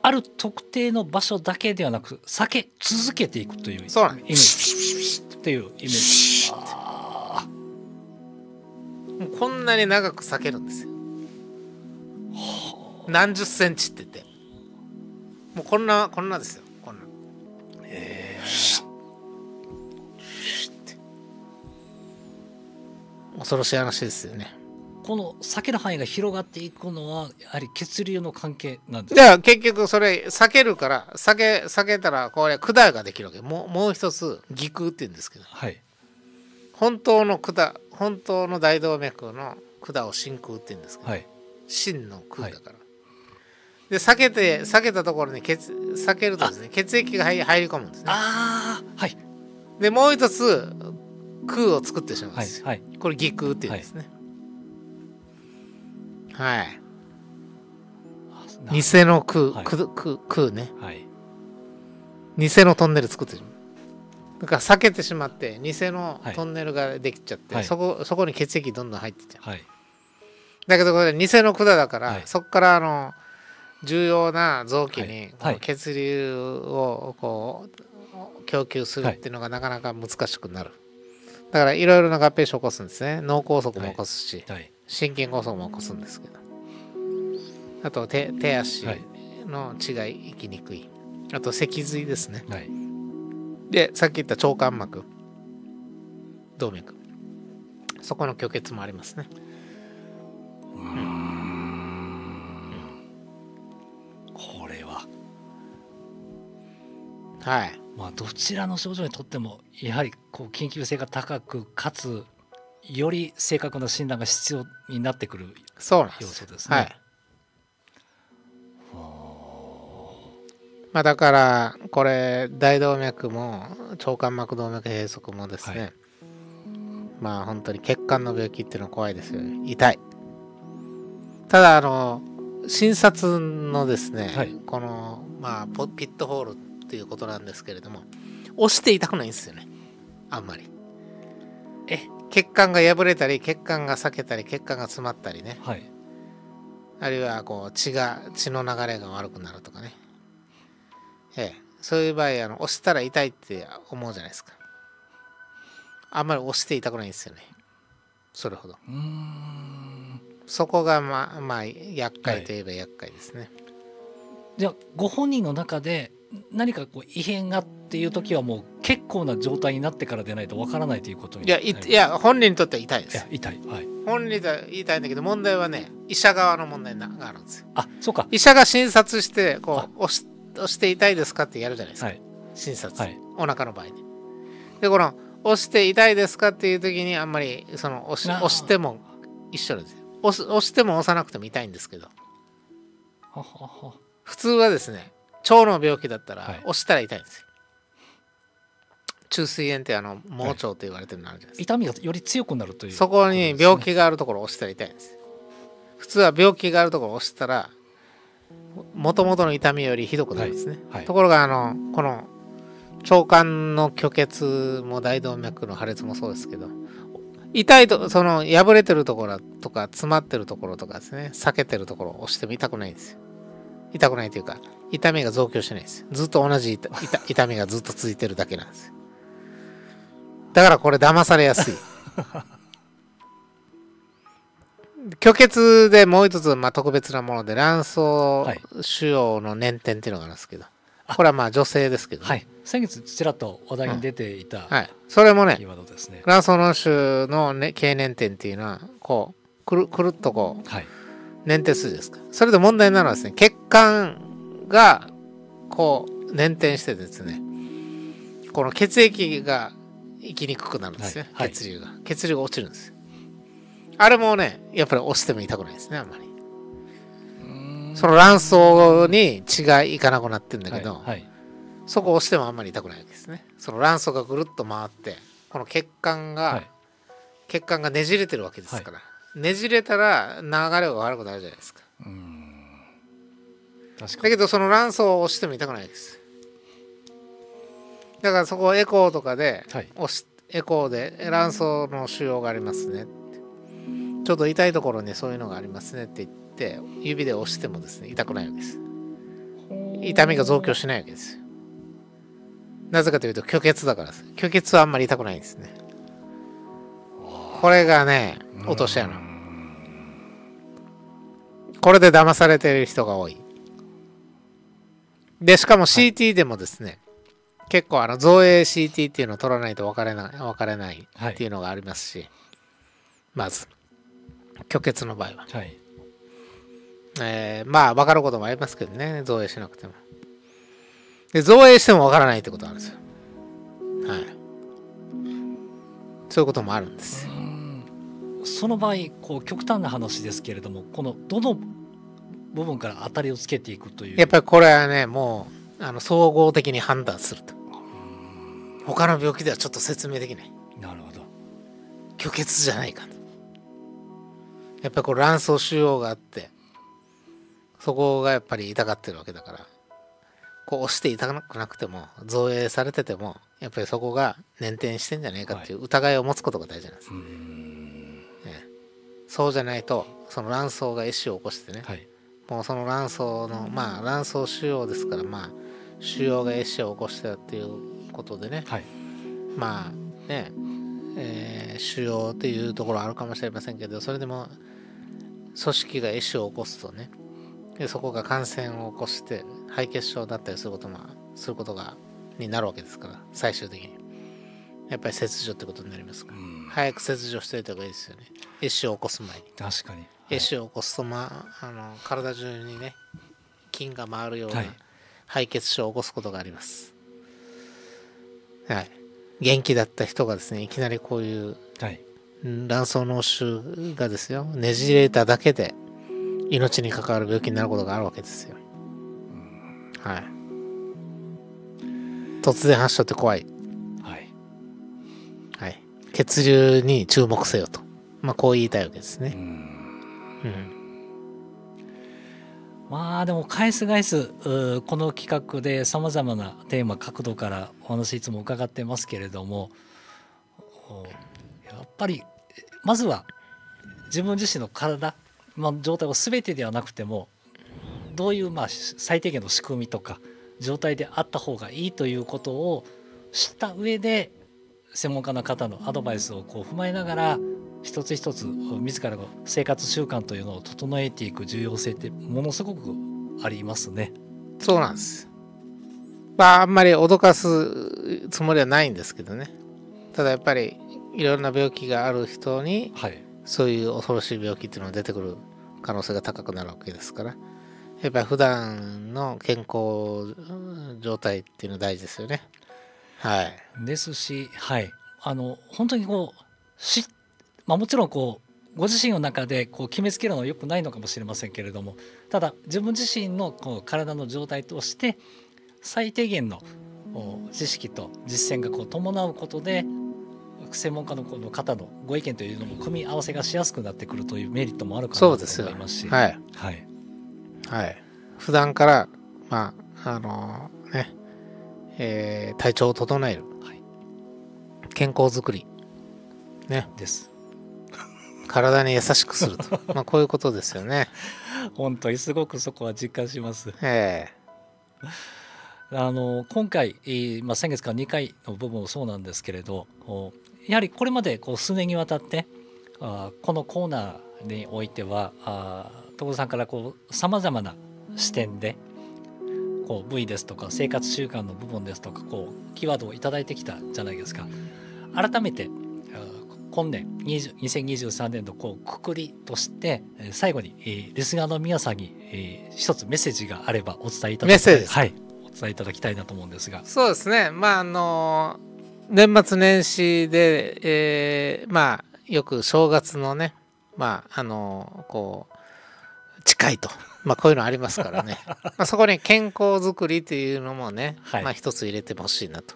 ある特定の場所だけではなく避け続けていくというイメそうなんでージ。っていうイメージ。あもうこんなに長く避けるんですよ。何十センチって言って。もうこんなこんなですよ。こんな。ー。え恐ろしい話ですよね。ーこの避ける範囲が広がっていくのはやはり血流の関係なんですじゃあ結局それ避けるから避け避けたらこれ管ができるわけ。もうもう一つ義空って言うんですけど。はい。本当の管本当の大動脈の管を真空って言うんですけど、はい。真の空だから、で避けて避けたところに血避けるとですね血液が入入り込むんですね。ああはい。でもう一つ空を作ってしまうんはいですよ、はいこれ義空って言うんですね。はい、あ偽の空、はい。空空空ね。はい。偽のトンネル作ってる。だから避けてしまって偽のトンネルができちゃって、はい。そこそこに血液どんどん入ってっちゃう。はい。だけどこれ偽の管だから、はい。そこからあの重要な臓器はい。に血流をこう供給するっていうのがなかなか難しくなる。だからいろいろな合併症を起こすんですね。脳梗塞も起こすし、はい心筋梗塞も起こすんですけど。あと手手足はい。の血が行きにくい。あと脊髄ですね。はい。でさっき言った腸間膜。動脈。そこの虚血もありますね。うーん。これは。はい。まあどちらの症状にとってもやはりこう緊急性が高くかつより正確な診断が必要になってくる要そうなんです。素ですね。はい。まあだからこれ大動脈も腸間膜動脈閉塞もですね、はい。まあ本当に血管の病気っていうのは怖いですよ痛い。ただあの診察のですね、はい。このまあポピットホールっていうことなんですけれども押して痛くないんですよね。あんまり。え血管が破れたり血管が裂けたり血管が詰まったりね。はい。あるいはこう血が血の流れが悪くなるとかね。ええ。そういう場合あの押したら痛いって思うじゃないですか。あんまり押して痛くないんですよね。それほど。うーん。そこがまあまあ厄介といえば厄介ですね、じゃあご本人の中で何かこう異変がっていう時はもう結構な状態になってからでないとわからないということにいやいや本人にとっては痛いでいやす痛い。はい。本人は痛いんだけど問題はね医者側の問題があるんですよ。あそうか。医者が診察してこう押し押して痛いですかってやるじゃないですか、はい。診察、はいお腹の場合に。でこの押して痛いですかっていう時にあんまりその押し押しても一緒ですよ。押す押しても押さなくても痛いんですけど。普通はですね腸の病気だったら、はい。押したら痛いんですよ。中水炎ってあの盲腸と言われてるのあるじゃないですか、痛みがより強くなるという。そこに病気があるところを押したら痛いんです。よ普通は病気があるところを押したらもともとの痛みよりひどくなるんですね、はい。はい。ところがあのこの腸管の虚血も大動脈の破裂もそうですけど痛いとその破れてるところとか詰まってるところとかですね避けてるところを押しても痛くないんですよ痛くないというか痛みが増強しないんです。よずっと同じ痛痛 痛みがずっと続いてるだけなんです。よだからこれ騙されやすい。虚血でもう一つ、まあ、特別なもので卵巣はい。腫瘍の粘点っていうのがあるんですけど、これはまあ女性ですけどね、はい。先月ちらっと話題に出ていたはい、それもねね、卵巣の腫の、ね、経粘点っていうのはこうくるくるっとこうはい粘点筋ですか。それで問題なのはですね血管がこう粘点してですねこの血液が行きにくくなるんですよ、はいはい。血流が。血流が落ちるんですよ。あれもねやっぱり押しても痛くないですねあんまり。その卵巣に血がいかなくなってるんだけど、はいはい。そこを押してもあんまり痛くないわけですね。その卵巣がぐるっと回ってこの血管が、はい。血管がねじれてるわけですから、ねじれたら流れが悪くなるじゃないですか。うーん。確かだにけどその卵巣を押しても痛くないです。だからそこをエコーとかではい。押しエコーで卵巣の腫瘍がありますねちょっと痛いところにそういうのがありますねって言って指で押してもですね痛くないわけです。痛みが増強しないわけです。よなぜかというと虚血だからです。虚血はあんまり痛くないんですね。これがね落とし穴これで騙されてる人が多い。でしかも CT でもですね、結構あの造影 CT っていうのを取らないと分かれない分かれないはい。っていうのがありますし、まず虚血の場合は。はい。えーまあ分かることもありますけどね造影しなくても。で造影しても分からないってことなんですよ。はい。そういうこともあるんです。よその場合こう極端な話ですけれどもこのどの部分から当たりをつけていくという？やっぱりこれはねもうあの総合的に判断すると。他の病気ではちょっと説明できない。なるほど。虚血じゃないかと。やっぱりこう卵巣腫瘍があってそこがやっぱり痛がってるわけだからこう押して痛くなくても造影されててもやっぱりそこが粘点してんじゃないかっていう疑いを持つことが大事なんです、うーん。ねそうじゃないとその卵巣が壊死を起こしてね、はい。もうその卵巣のまあ卵巣腫瘍ですからまあ腫瘍が壊死を起こしたっていうことでね。はい。まあね、えー腫瘍っていうところはあるかもしれませんけどそれでも組織が壊死を起こすとねでそこが感染を起こして肺血症だったりすることもすることがになるわけですから最終的に。やっぱり切除ってことになりますから。うん。早く切除しておいた方がいいですよね壊死を起こす前に。確かに。壊死を起こすと、まあ、あの体中にね菌が回るようなはい。肺血症を起こすことがあります。はい、元気だった人がですねいきなりこういう卵巣脳腫がですよねじれただけで命に関わる病気になることがあるわけですよ。はい、突然発症って怖い、はい。はい、血流に注目せよと、まあ、こう言いたいわけですね。うんうんまあでも返す返すこの企画でさまざまなテーマ角度からお話いつも伺ってますけれどもおやっぱりまずは自分自身の体、まあ、状態を全てではなくてもどういうまあ最低限の仕組みとか状態であった方がいいということを知った上で専門家の方のアドバイスをこう踏まえながら一つ一つ自らの生活習慣というのを整えていく重要性ってものすごくありますね。そうなんです。まああんまり脅かすつもりはないんですけどね。ただやっぱりいろんな病気がある人にはい、そういう恐ろしい病気っていうのが出てくる可能性が高くなるわけですからやっぱり普段の健康状態っていうのは大事ですよね。はい。ですし、はい、あの本当にこうし、まあ、もちろんこうご自身の中でこう決めつけるのはよくないのかもしれませんけれどもただ自分自身のこう体の状態として最低限の知識と実践がこう伴うことで専門家のこの方のご意見というのも組み合わせがしやすくなってくるというメリットもあるかなと思いますしはい、はい、はい、普段からまああのー、ね、えー、体調を整える、はい、健康づくりねです体に優しくすると。まあこういうことですよね。本当にすごくそこは実感します。ええ。ー、あの今回、まあ、先月から2回の部分もそうなんですけれどやはりこれまでこう数年にわたってあこのコーナーにおいてはあ所さんからさまざまな視点でこう部位ですとか生活習慣の部分ですとかこうキーワードを頂いてきたじゃないですか。改めて今年2023年度こうくくりとして最後に、えー、リスナーの皆さんに、えー、一つメッセージがあればお伝えいただきたいはいお伝えいただきたいなと思うんですがそうですねまああの年末年始で、えー、まあよく正月のねまああのこう近いと。まあこういうのありますからね。まあそこに健康づくりっていうのもね、はい、まあ一つ入れてほしいなと。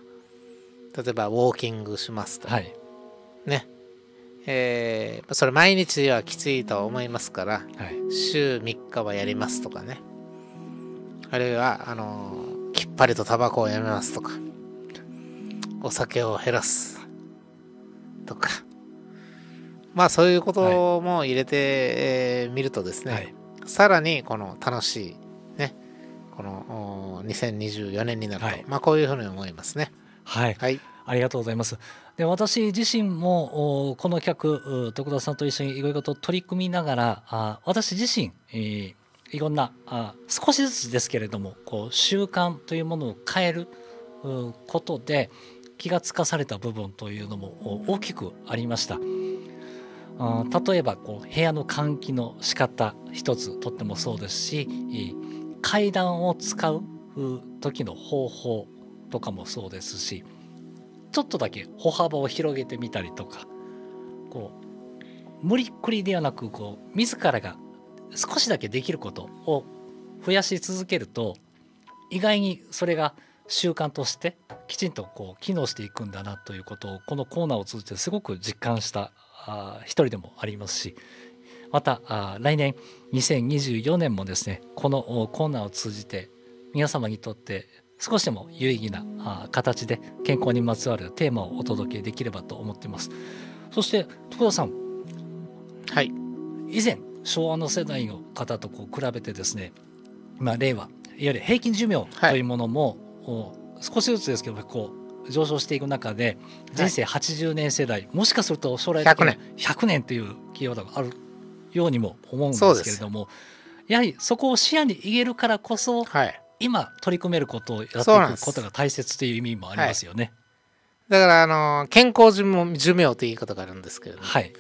例えばウォーキングしますと。はい、ね。えー、それ毎日はきついと思いますから、はい、週3日はやりますとかね。あるいはあのきっぱりとタバコをやめますとかお酒を減らすとか。まあそういうことも入れてみ、るとですね、はい、さらにこの楽しいねこの2024年になると、はい、まあこういうふうに思いますね。はい、はい、ありがとうございます。で私自身もこの客徳田さんと一緒にいろいろと取り組みながらあ私自身、えー、いろんなあ少しずつですけれどもこう習慣というものを変えることで気がつかされた部分というのも大きくありました。例えばこう部屋の換気の仕方一つとってもそうですし階段を使う時の方法とかもそうですしちょっとだけ歩幅を広げてみたりとかこう無理っくりではなくこう自らが少しだけできることを増やし続けると意外にそれが習慣としてきちんとこう機能していくんだなということをこのコーナーを通じてすごく実感した一人でもありますしまた来年2024年もですねこのコーナーを通じて皆様にとって少しでも有意義な形で健康にまつわるテーマをお届けできればと思っています。そして徳田さん。はい。以前昭和の世代の方とこう比べてですね、まあ、令和いわゆる平均寿命というものも、はい、少しずつですけどこう上昇していく中で人生80年世代、はい、もしかすると将来的に100年。というキーワードがあるようにも思うんですけれどもやはりそこを視野に入れるからこそ、はい、今取り組めることをやっていくことが大切という意味もありますよね。だからあの健康寿命寿命という言い方があるんですけれども、はい、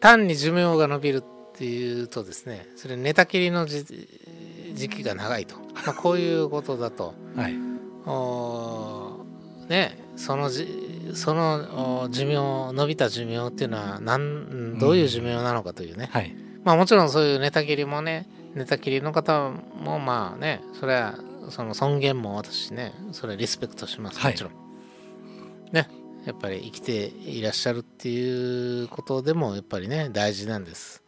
単に寿命が伸びるっていうとですねそれ寝たきりの時期が長いと、まあ、こういうことだと、はい、おねそのじその寿命伸びた寿命っていうのは何どういう寿命なのかというね、うん。はい、まあもちろんそういう寝たきりもね寝たきりの方もまあねそれはその尊厳も私ねそれリスペクトしますもちろん、はい、ねやっぱり生きていらっしゃるっていうことでもやっぱりね大事なんです。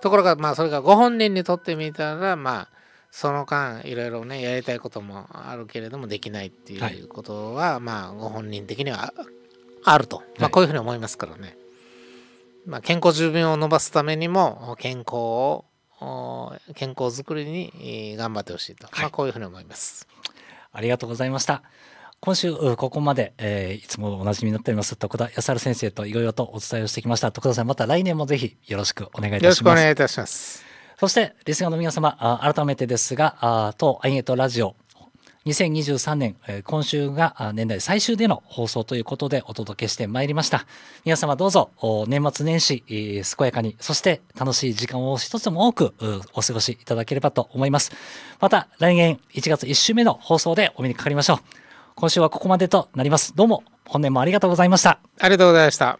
ところがまあそれがご本人にとってみたらまあその間いろいろねやりたいこともあるけれどもできないっていうことは、はい、まあご本人的にはあると、まあ、こういうふうに思いますからね、まあ、健康寿命を伸ばすためにも健康を健康づくりに頑張ってほしいと、はい、まあ、こういうふうに思います。ありがとうございました。今週ここまで、えー、いつもおなじみになっております徳田康晴先生といろいろとお伝えをしてきました。徳田さんまた来年もぜひよろしくお願いいたします。よろしくお願いいたします。そしてリスナーの皆様改めてですがあ当アイネットラジオ2023年、今週が年内最終での放送ということでお届けしてまいりました。皆様どうぞ年末年始、健やかに、そして楽しい時間を一つでも多くお過ごしいただければと思います。また来年1月1週目の放送でお目にかかりましょう。今週はここまでとなります。どうも本年もありがとうございました。ありがとうございました。